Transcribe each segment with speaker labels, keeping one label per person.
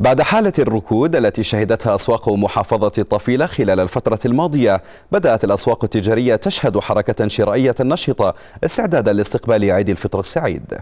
Speaker 1: بعد حالة الركود التي شهدتها أسواق محافظة الطفيلة خلال الفترة الماضية بدأت الأسواق التجارية تشهد حركة شرائية نشطة استعدادا لاستقبال عيد الفطر السعيد.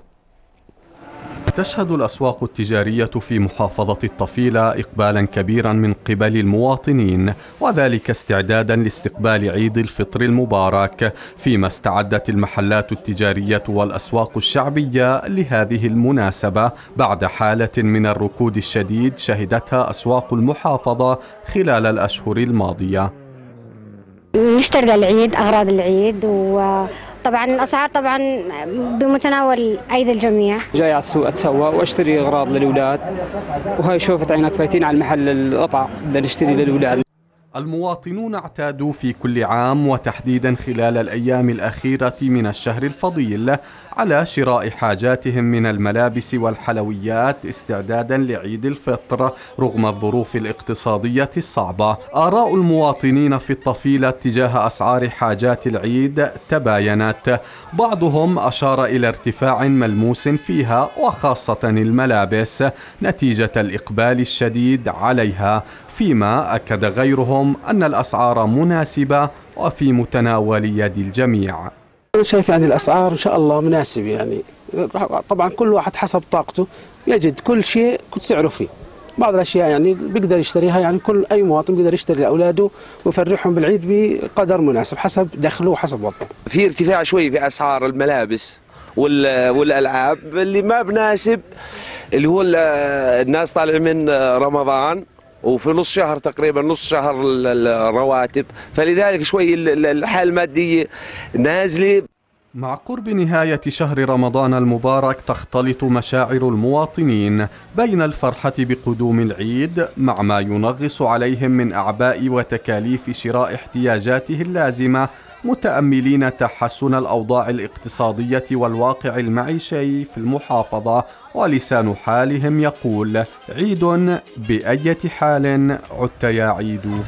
Speaker 2: تشهد الأسواق التجارية في محافظة الطفيلة إقبالا كبيرا من قبل المواطنين وذلك استعدادا لاستقبال عيد الفطر المبارك فيما استعدت المحلات التجارية والأسواق الشعبية لهذه المناسبة بعد حالة من الركود الشديد شهدتها أسواق المحافظة خلال الأشهر الماضية.
Speaker 3: نشتري للعيد أغراض العيد و طبعا الأسعار طبعا بمتناول ايدي الجميع.
Speaker 4: جاي على السوق اتسوق وأشتري أغراض للأولاد وهاي شوفت عينك فايتين على المحل القطع بدنا نشتري للأولاد.
Speaker 2: المواطنون اعتادوا في كل عام وتحديدا خلال الأيام الأخيرة من الشهر الفضيل على شراء حاجاتهم من الملابس والحلويات استعدادا لعيد الفطر رغم الظروف الاقتصادية الصعبة. آراء المواطنين في الطفيلة تجاه أسعار حاجات العيد تباينت، بعضهم أشار إلى ارتفاع ملموس فيها وخاصة الملابس نتيجة الإقبال الشديد عليها فيما أكد غيرهم أن الأسعار مناسبة وفي متناول يد الجميع.
Speaker 5: أنا شايف يعني الأسعار إن شاء الله مناسب يعني. طبعا كل واحد حسب طاقته. يجد كل شيء سعره فيه. بعض الأشياء يعني بيقدر يشتريها يعني كل أي مواطن بيقدر يشتري لأولاده ويفرحهم بالعيد بقدر مناسب حسب دخله وحسب وضعه.
Speaker 6: في ارتفاع شوي في أسعار الملابس والألعاب اللي ما بناسب اللي هو الناس طالع من رمضان. وفي نص شهر تقريبا نص شهر الرواتب. فلذلك شوي الحالة المادية نازلة.
Speaker 2: مع قرب نهاية شهر رمضان المبارك تختلط مشاعر المواطنين بين الفرحة بقدوم العيد مع ما ينغص عليهم من أعباء وتكاليف شراء احتياجاته اللازمة متأملين تحسن الأوضاع الاقتصادية والواقع المعيشي في المحافظة ولسان حالهم يقول عيد بأية حال عدت يا عيد.